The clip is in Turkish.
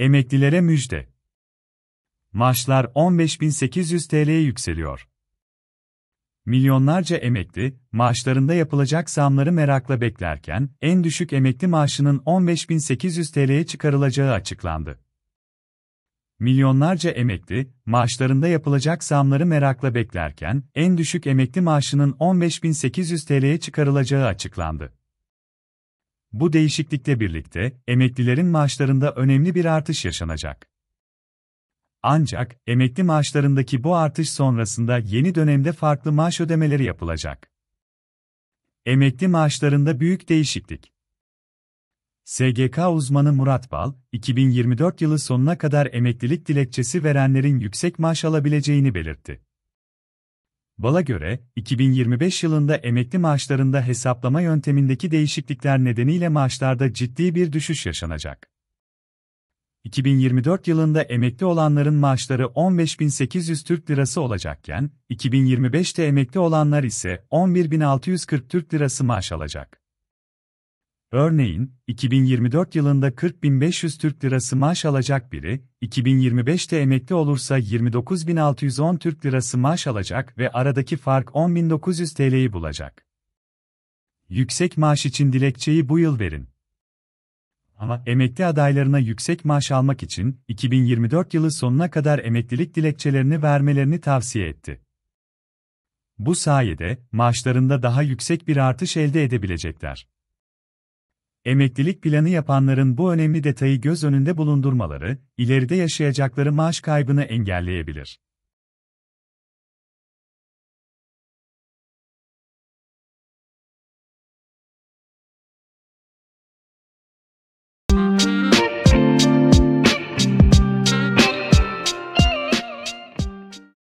Emeklilere müjde. Maaşlar 15.800 TL'ye yükseliyor. Milyonlarca emekli, maaşlarında yapılacak zamları merakla beklerken, en düşük emekli maaşının 15.800 TL'ye çıkarılacağı açıklandı. Milyonlarca emekli, maaşlarında yapılacak zamları merakla beklerken, en düşük emekli maaşının 15.800 TL'ye çıkarılacağı açıklandı. Bu değişiklikle birlikte, emeklilerin maaşlarında önemli bir artış yaşanacak. Ancak, emekli maaşlarındaki bu artış sonrasında yeni dönemde farklı maaş ödemeleri yapılacak. Emekli maaşlarında büyük değişiklik. SGK uzmanı Murat Bal, 2024 yılı sonuna kadar emeklilik dilekçesi verenlerin yüksek maaş alabileceğini belirtti. Bal'a göre, 2025 yılında emekli maaşlarında hesaplama yöntemindeki değişiklikler nedeniyle maaşlarda ciddi bir düşüş yaşanacak. 2024 yılında emekli olanların maaşları 15.800 Türk Lirası olacakken, 2025'te emekli olanlar ise 11.640 Türk Lirası maaş alacak. Örneğin, 2024 yılında 40.500 Türk Lirası maaş alacak biri, 2025'te emekli olursa 29.610 Türk Lirası maaş alacak ve aradaki fark 10.900 TL'yi bulacak. Yüksek maaş için dilekçeyi bu yıl verin. Ama emekli adaylarına yüksek maaş almak için 2024 yılı sonuna kadar emeklilik dilekçelerini vermelerini tavsiye etti. Bu sayede maaşlarında daha yüksek bir artış elde edebilecekler. Emeklilik planı yapanların bu önemli detayı göz önünde bulundurmaları, ileride yaşayacakları maaş kaybını engelleyebilir.